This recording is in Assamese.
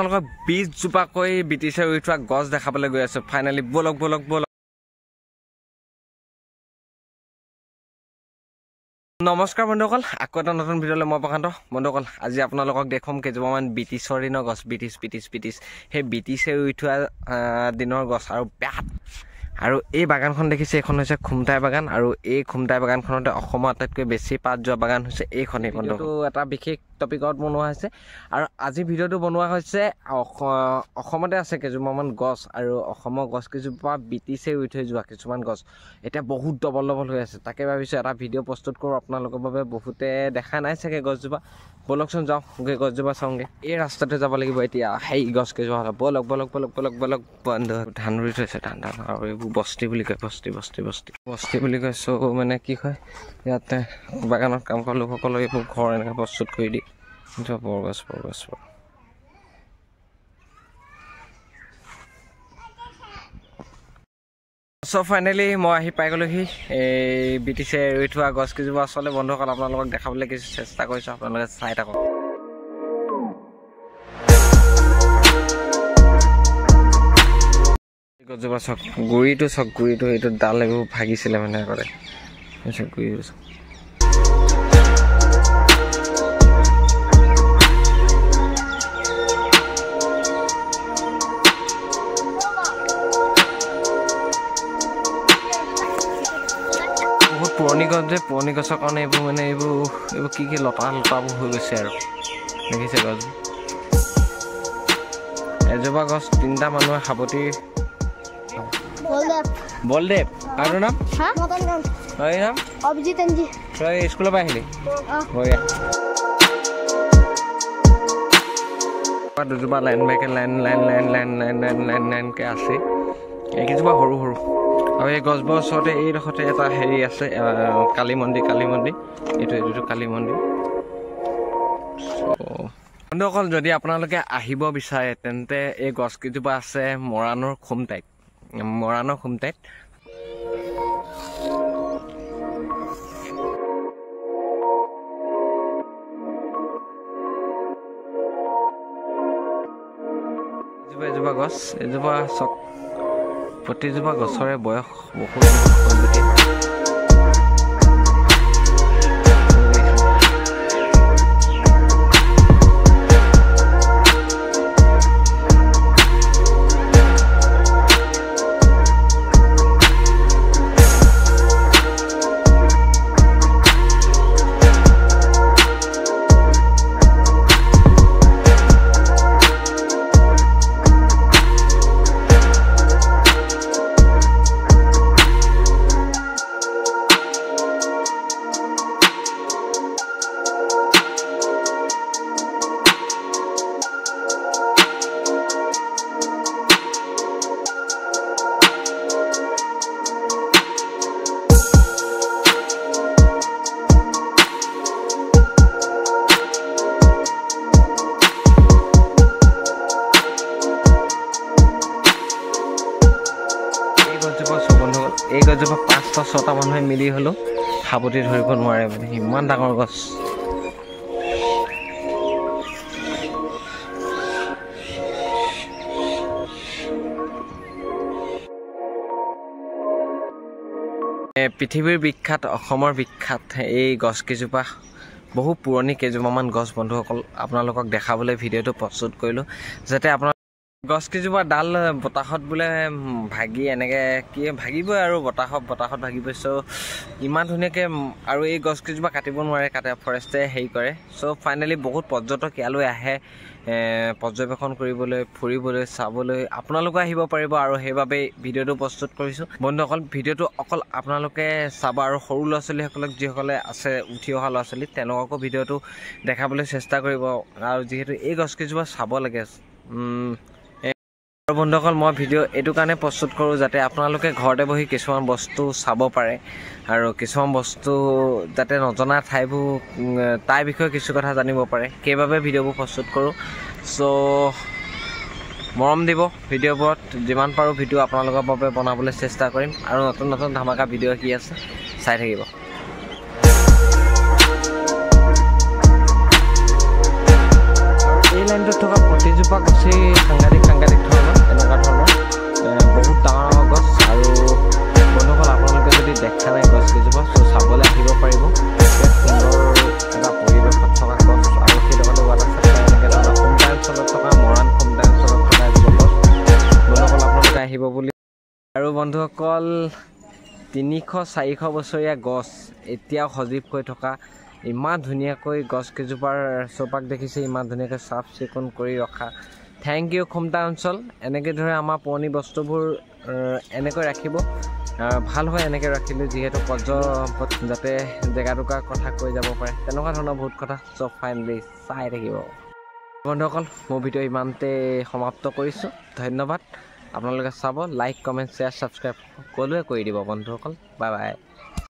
আপোনালোকক বিছজোপাকৈ ব্ৰিটিছে ৰুই থোৱা গছ দেখাবলৈ গৈ আছোঁ। ফাইনেলি বলক বলক বলক। নমস্কাৰ বন্ধুসকল আকৌ এটা নতুন ভিডিঅ'লৈ মই প্ৰশান্ত। বন্ধুসকল আজি আপোনালোকক দেখুৱাম কেইজোপামান ব্ৰিটিছৰ দিনৰ গছ ব্ৰিটিছ ব্ৰিটিছ ব্ৰিটিছ সেই ব্ৰিটিছে ৰুই থোৱা দিনৰ গছ আৰু বেয়াত। আৰু এই বাগানখন দেখিছে এইখন হৈছে খুমটাই বাগান। আৰু এই খুমটাই বাগানখনতে অসমৰ আটাইতকৈ বেছি পাত যোৱা বাগান হৈছে এইখনেই বন্ধু এটা বিশেষ টপিকত বনোৱা হৈছে। আৰু আজি ভিডিঅ'টো বনোৱা হৈছে অস- অসমতে আছে কেইজোপামান গছ আৰু অসমৰ গছ কেইজোপা ব্ৰিটিছে ৰুই থৈ যোৱা কিছুমান গছ। এতিয়া বহুত ডবল ডবল হৈ আছে। তাকে ভাবিছোঁ এটা ভিডিঅ' প্ৰস্তুত কৰোঁ। আপোনালোকৰ বাবে বহুতে দেখা নাই চাগে গছজোপা। ব'লকচোন যাওঁ। গৈ গছজোপা চাওঁগৈ। এই ৰাস্তাতে যাব লাগিব এতিয়া। সেই গছ কেইজোপা বলক বলক বলক বলক বলক বন্ধু ধান ৰুই থৈছে ধান ধান। আৰু এইবোৰ বস্তি বুলি কয় বস্তি বস্তি বস্তি। বস্তি বুলি কয় চ' মানে কি কয় ইয়াতে বাগানত কাম কৰা লোকসকলে এইবোৰ ঘৰ এনেকৈ প্ৰস্তুত কৰি দিয়ে সেইটো বৰগছ বৰগছ বৰ চ' ফাইনেলি মই আহি পাই গ'লোহি এই ব্ৰিটিছে ৰুই থোৱা গছ কেইজোপা আচলতে বন্ধুসকল আপোনালোকক দেখাবলৈ কিছু চেষ্টা কৰিছোঁ আপোনালোকে চাই থাকক। গছজোপা চাওক গুৰিটো চাওক গুৰিটো এইটো ডাল এইবোৰ ভাগিছিলে মানে আগতে। চাওক গুৰিটো চাওক যে পুৰণি গছৰ কাৰণে এইবোৰ মানে এইবোৰ এইবোৰ কি কি লতা লতাবোৰ হৈ গৈছে আৰু। দেখিছে গছ। এজোপা গছ তিনিটা মানুহে সাৱতি বলদেৱ আৰু নাম? নাম? অভিজিত তই স্কুলৰ পৰা আহিলি? দুজোপা লাইন বাইকে line line line line line line line লাইনকৈ আছে। এইকেইজোপা সৰু সৰু। আৰু এই গছবোৰৰ ওচৰতে এইডোখৰতে এটা হেৰি আছে কালী মন্দিৰ কালী মন্দিৰ। এইটো এইটোতো কালী মন্দিৰ। বন্ধুসকল যদি আপোনালোকে আহিব বিচাৰে তেন্তে এই গছকেইজোপা আছে মৰাণৰ খুমটাইত। মৰাণৰ খুমটাইত। এজোপা গছ এজোপা চক প্ৰতিজোপা গছৰে বয়স বহুত পাঁচটা ছটা মানুহে মিলি হ'লেও সাৱটি ধৰিব নোৱাৰে মানে ইমান ডাঙৰ গছ। পৃথিৱীৰ বিখ্যাত অসমৰ বিখ্যাত এই গছকেইজোপা বহু পুৰণি কেইজোপামান গছ বন্ধুসকল আপোনালোকক দেখাবলৈ ভিডিঅ'টো প্ৰস্তুত কৰিলোঁ যাতে আপোনাৰ গছকেইজোপা ডাল বতাহত বোলে ভাগি এনেকৈ কি ভাগিবই আৰু বতাহত বতাহত ভাগিবই। চ' ইমান ধুনীয়াকৈ আৰু এই গছকেইজোপা কাটিব নোৱাৰে কাটে ফৰেষ্টে হেৰি কৰে। চ' ফাইনেলি বহুত পৰ্যটক ইয়ালৈ আহে পৰ্যবেক্ষণ কৰিবলৈ ফুৰিবলৈ চাবলৈ। আপোনালোকে আহিব পাৰিব আৰু সেইবাবে ভিডিঅ'টো প্ৰস্তুত কৰিছোঁ। বন্ধুসকল ভিডিঅ'টো অকল আপোনালোকে চাব আৰু সৰু ল'ৰা ছোৱালীসকলক যিসকলে আছে উঠি অহা ল'ৰা ছোৱালী তেওঁলোককো ভিডিঅ'টো দেখাবলৈ চেষ্টা কৰিব। আৰু যিহেতু এই গছকেইজোপা চাব লাগে বন্ধুসকল মই ভিডিঅ' এইটো কাৰণে প্ৰস্তুত কৰোঁ যাতে আপোনালোকে ঘৰতে বহি কিছুমান বস্তু চাব পাৰে আৰু কিছুমান বস্তু যাতে নজনা ঠাইবোৰ তাৰ বিষয়ে কিছু কথা জানিব পাৰে। সেইবাবে ভিডিঅ'বোৰ প্ৰস্তুত কৰোঁ। চ' মৰম দিব ভিডিঅ'বোৰত। যিমান পাৰোঁ ভিডিঅ' আপোনালোকৰ বাবে বনাবলৈ চেষ্টা কৰিম। আৰু নতুন নতুন ধামাকা ভিডিঅ' কি আছে চাই থাকিব। এই লাইনটো এইটোত থকা প্ৰতিজোপা গছেই সাংঘাতিক বন্ধুসকল তিনিশ চাৰিশ বছৰীয়া গছ এতিয়াও সজীৱ হৈ থকা ইমান ধুনীয়াকৈ গছকেইজোপাৰ চৌপাক দেখিছে ইমান ধুনীয়াকৈ চাফ চিকুণ কৰি ৰখা। থেংক ইউ খোমটা অঞ্চল। এনেকৈ ধৰে আমাৰ পুৰণি বস্তুবোৰ এনেকৈ ৰাখিব। ভাল হয় এনেকৈ ৰাখিলে যিহেতু পৰ্যটক যাতে জেগা টুকুৰাৰ কথা কৈ যাব পাৰে। তেনেকুৱা ধৰণৰ বহুত কথা চব ফাইনেলি চাই থাকিব। বন্ধুসকল মোৰ ভিডিঅ' ইমানতে সমাপ্ত কৰিছোঁ। ধন্যবাদ। আপোনালোকে চাব লাইক কমেণ্ট শ্বেয়াৰ ছাবস্ক্ৰাইব সকলোৱে কৰি দিব বন্ধুসকল। Bye bye